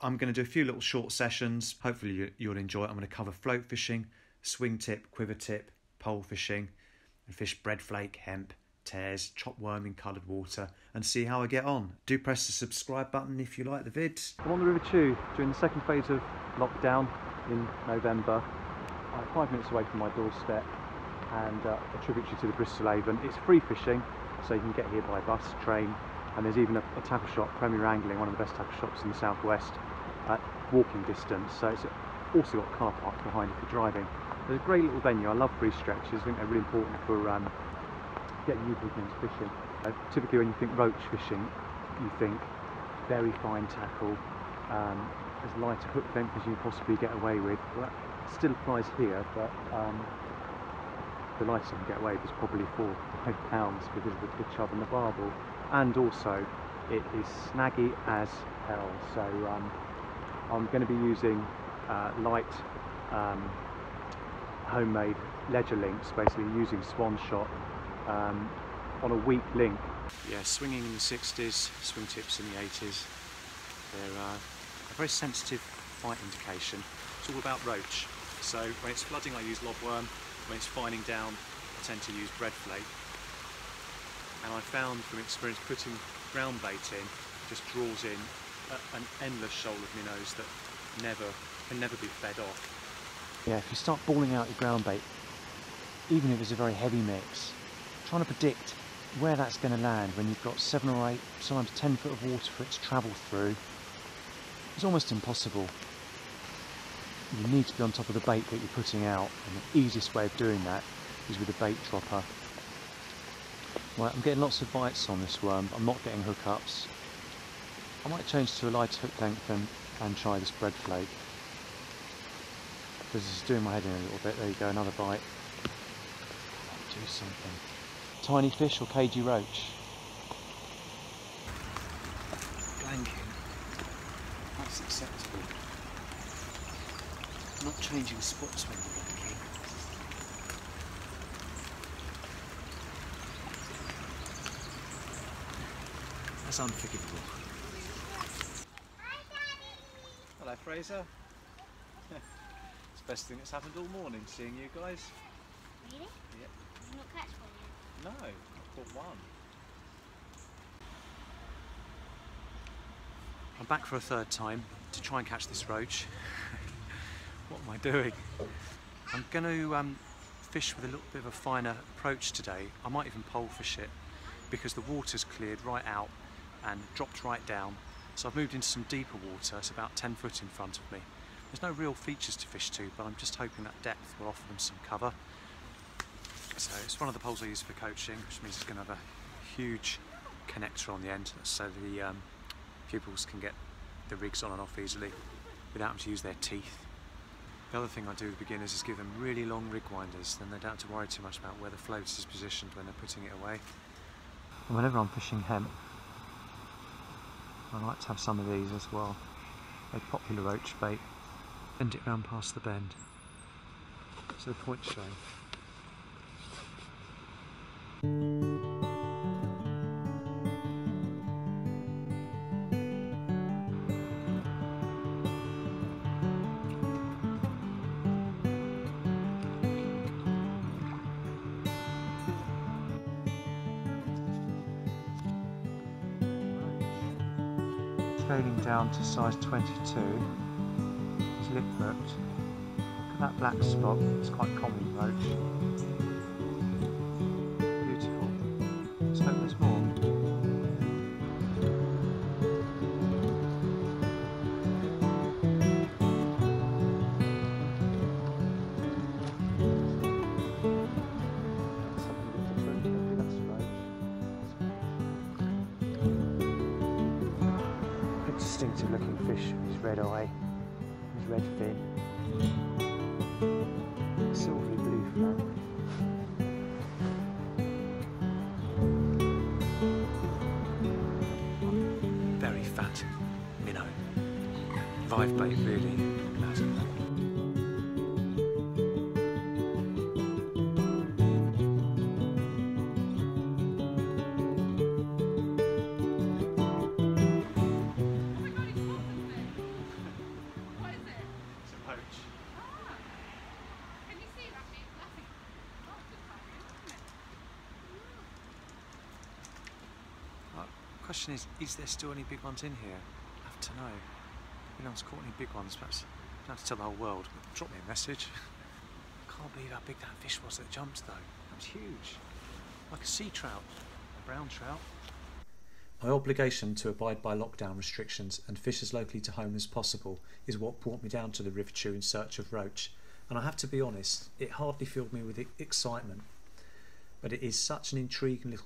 I'm going to do a few little short sessions. Hopefully, you, you'll enjoy it. I'm going to cover float fishing, swing tip, quiver tip, pole fishing, and fish bread flake, hemp, tares, chop worm in coloured water, and see how I get on. Do press the subscribe button if you like the vids. I'm on the River Chew during the second phase of lockdown in November. I'm five minutes away from my doorstep and uh, a tributary to the Bristol Avon. It's free fishing, so you can get here by bus, train, and there's even a, a tackle shop, Premier Angling, one of the best tackle shops in the southwest, at walking distance. So it's also got a car park behind if you're driving. There's a great little venue. I love free stretches. I think they're really important for um, getting new people into fishing. Uh, typically, when you think roach fishing, you think very fine tackle, um, as light a hook length as you possibly get away with. Well, that still applies here, but um, the lightest I can get away with is probably four five pounds because of the, the chub and the barbel and also it is snaggy as hell. So um, I'm going to be using uh, light um, homemade ledger links basically using swan shot um, on a weak link. Yeah swinging in the 60s swing tips in the 80s they're uh, a very sensitive bite indication. It's all about roach. So when it's flooding I use lobworm. When it's fining down I tend to use bread flake and I found from experience putting ground bait in just draws in a, an endless shoal of minnows that never can never be fed off. Yeah, if you start balling out your ground bait, even if it's a very heavy mix, trying to predict where that's going to land when you've got seven or eight, sometimes ten foot of water for it to travel through, it's almost impossible. You need to be on top of the bait that you're putting out, and the easiest way of doing that is with a bait dropper. Right, I'm getting lots of bites on this worm, I'm not getting hookups. I might change to a light hook length and, and try this bread flake. This is doing my head in a little bit. There you go, another bite. Do something. Tiny fish or cagey roach? Blanking. That's acceptable. Not changing spots when That's unforgivable. Hello Fraser. it's the best thing that's happened all morning, seeing you guys. Really? Yep. Did you not catch one yet? No, I caught one. I'm back for a third time to try and catch this roach. what am I doing? I'm going to um, fish with a little bit of a finer approach today. I might even pole fish it because the water's cleared right out and dropped right down. So I've moved into some deeper water, it's about 10 foot in front of me. There's no real features to fish to, but I'm just hoping that depth will offer them some cover. So it's one of the poles I use for coaching, which means it's going to have a huge connector on the end so the um, pupils can get the rigs on and off easily without having to use their teeth. The other thing I do with beginners is give them really long rig winders, then they don't have to worry too much about where the float is positioned when they're putting it away. And whenever I'm fishing hemp, I like to have some of these as well. A popular roach bait. Bend it round past the bend. So the point's showing. Scaling down to size 22. It's lip. Look at that black spot. It's quite common in roach. Beautiful. Let's distinctive looking fish with his red eye, his red fin. Silvery blue flank. Very fat minnow. Vive bait really. Question is, is there still any big ones in here? I have to know. If anyone's caught any big ones, perhaps I don't have to tell the whole world. Drop me a message. I can't believe how big that fish was that jumped though. That was huge. Like a sea trout, a brown trout. My obligation to abide by lockdown restrictions and fish as locally to home as possible is what brought me down to the River Chew in search of roach. And I have to be honest, it hardly filled me with excitement. But it is such an intriguing little